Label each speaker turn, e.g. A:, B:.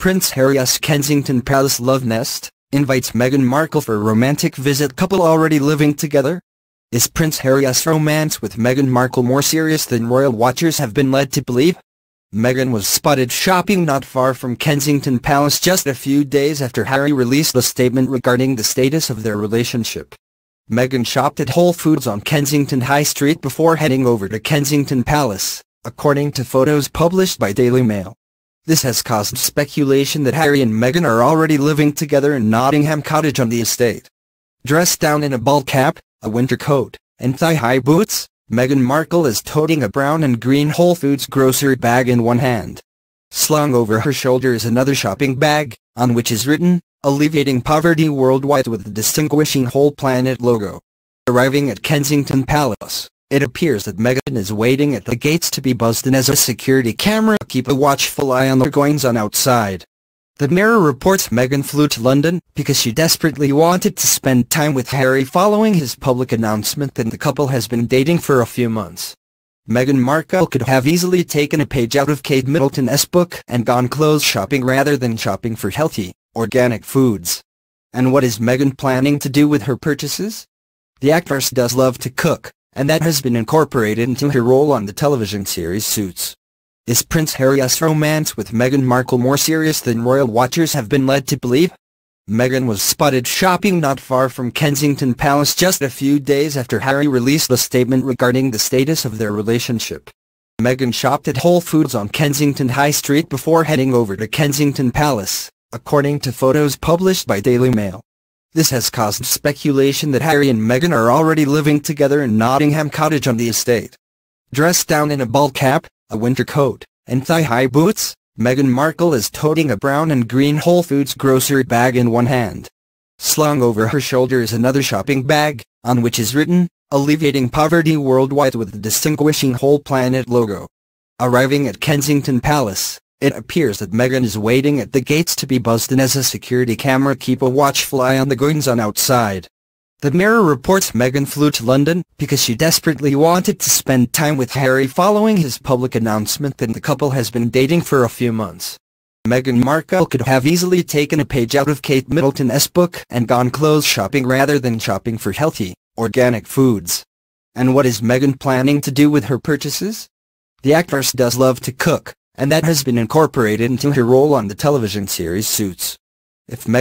A: Prince Harry's Kensington Palace love nest, invites Meghan Markle for a romantic visit couple already living together? Is Prince Harry's romance with Meghan Markle more serious than royal watchers have been led to believe? Meghan was spotted shopping not far from Kensington Palace just a few days after Harry released a statement regarding the status of their relationship. Meghan shopped at Whole Foods on Kensington High Street before heading over to Kensington Palace, according to photos published by Daily Mail. This has caused speculation that Harry and Meghan are already living together in Nottingham Cottage on the estate. Dressed down in a ball cap, a winter coat, and thigh-high boots, Meghan Markle is toting a brown and green Whole Foods grocery bag in one hand. Slung over her shoulder is another shopping bag, on which is written, Alleviating Poverty Worldwide with the distinguishing Whole Planet logo. Arriving at Kensington Palace, it appears that Meghan is waiting at the gates to be buzzed in as a security camera keep a watchful eye on the goings-on outside. The Mirror reports Meghan flew to London because she desperately wanted to spend time with Harry following his public announcement that the couple has been dating for a few months. Meghan Markle could have easily taken a page out of Kate Middleton's book and gone clothes shopping rather than shopping for healthy, organic foods. And what is Meghan planning to do with her purchases? The actress does love to cook, and that has been incorporated into her role on the television series Suits. Is Prince Harry's romance with Meghan Markle more serious than royal watchers have been led to believe? Meghan was spotted shopping not far from Kensington Palace just a few days after Harry released a statement regarding the status of their relationship. Meghan shopped at Whole Foods on Kensington High Street before heading over to Kensington Palace, according to photos published by Daily Mail. This has caused speculation that Harry and Meghan are already living together in Nottingham Cottage on the estate. Dressed down in a ball cap, a winter coat, and thigh-high boots, Meghan Markle is toting a brown and green Whole Foods grocery bag in one hand. Slung over her shoulder is another shopping bag, on which is written, Alleviating Poverty Worldwide with the distinguishing Whole Planet logo. Arriving at Kensington Palace, it appears that Meghan is waiting at the gates to be buzzed in as a security camera keep a watchful eye on the goings-on outside. The Mirror reports Meghan flew to London because she desperately wanted to spend time with Harry following his public announcement that the couple has been dating for a few months. Meghan Markle could have easily taken a page out of Kate Middleton's book and gone clothes shopping rather than shopping for healthy, organic foods. And what is Meghan planning to do with her purchases? The actress does love to cook, and that has been incorporated into her role on the television series Suits. If Meg